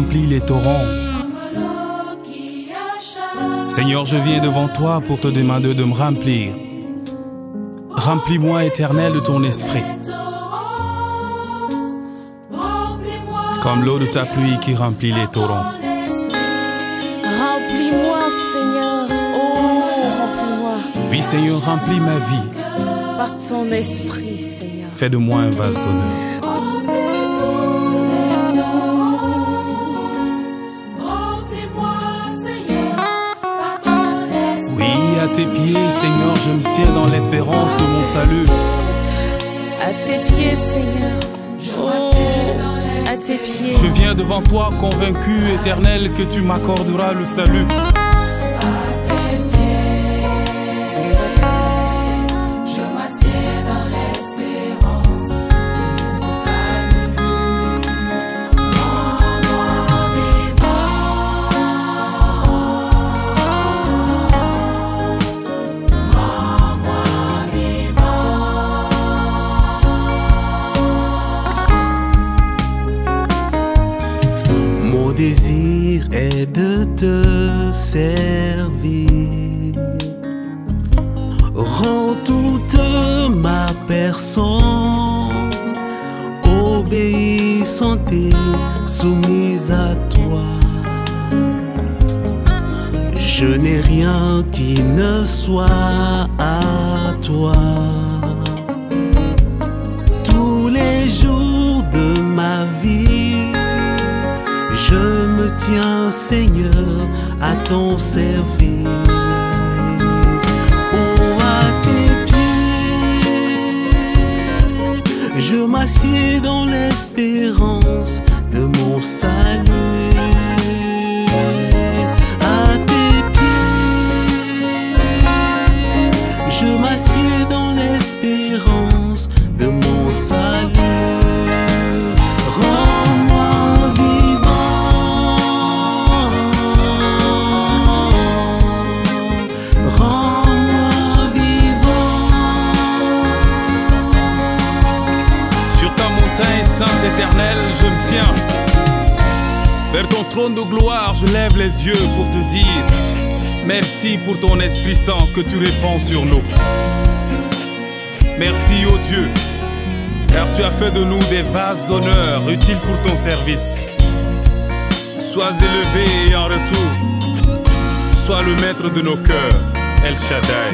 remplit les torrents. Seigneur, je viens devant toi pour te demander de me remplir. Remplis-moi, éternel, de ton esprit. Comme l'eau de ta pluie qui remplit les torrents. Remplis-moi, Seigneur. Oh, remplis-moi. Oui, Seigneur, remplis ma vie. Par ton esprit, Seigneur. Fais de moi un vase d'honneur. Tes pieds, Seigneur, je me tiens dans l'espérance de mon salut. À tes pieds, Seigneur. Oh, à tes pieds. Je viens devant toi convaincu, éternel, que tu m'accorderas le salut. Mon désir est de te servir. Rends toute ma personne obéissante et soumise à toi. Je n'ai rien qui ne soit à toi. Je me tiens, Seigneur, à ton service. Oh, à tes pieds, je m'assieds dans l'espérance de mon salut. Je me tiens. Vers ton trône de gloire, je lève les yeux pour te dire merci pour ton Esprit Saint que tu répands sur nous. Merci, ô Dieu, car tu as fait de nous des vases d'honneur utiles pour ton service. Sois élevé et en retour, sois le maître de nos cœurs, El Shaddai.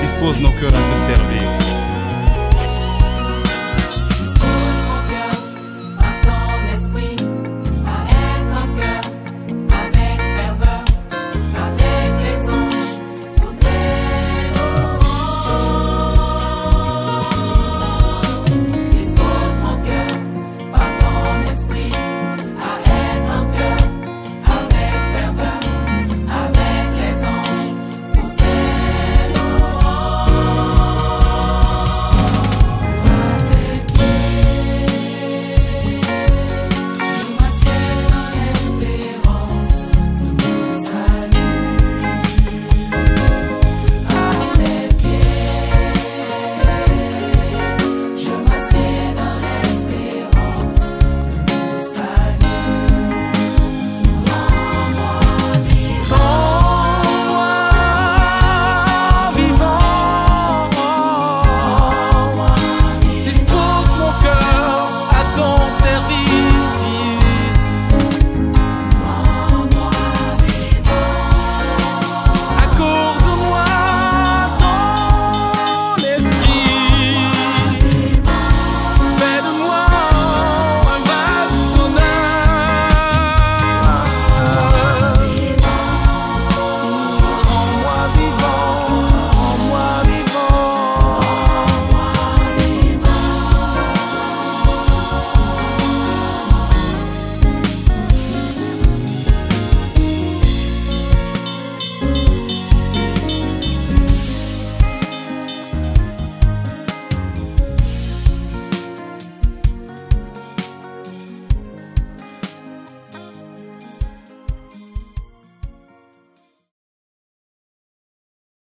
Dispose nos cœurs à te servir.